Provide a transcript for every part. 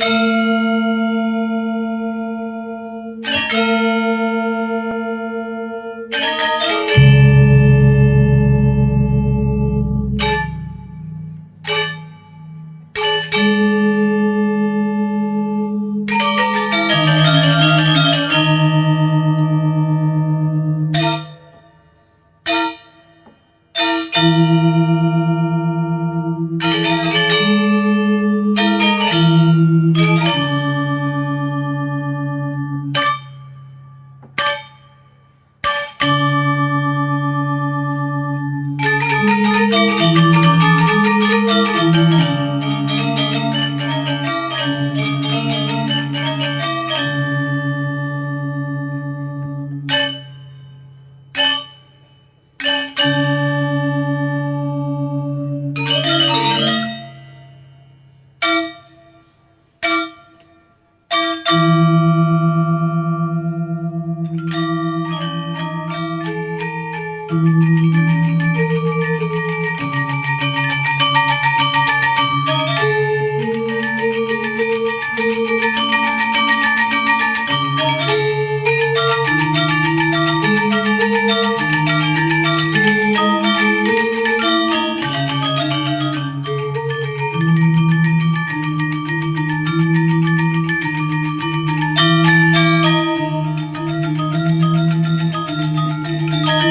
Música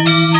Música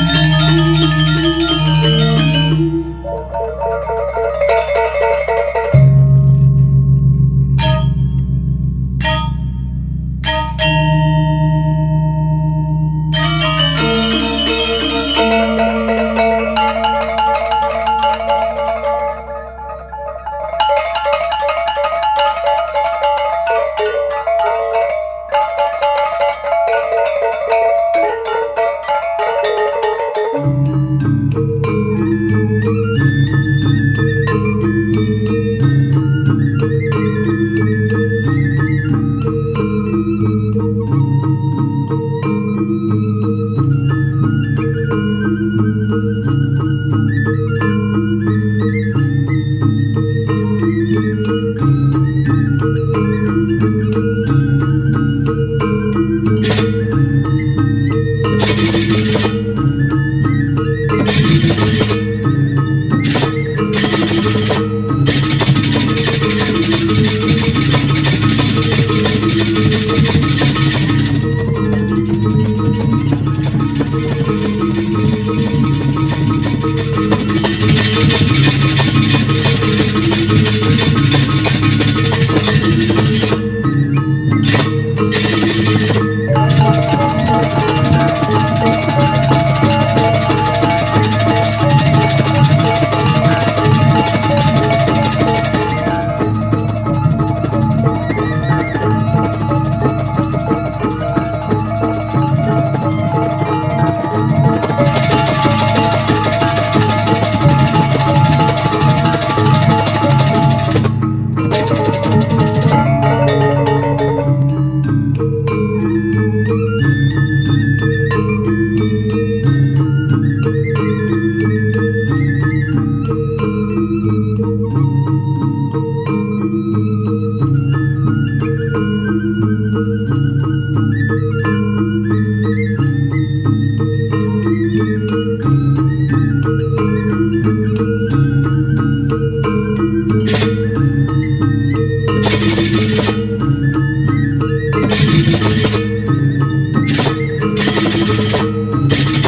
Música Thank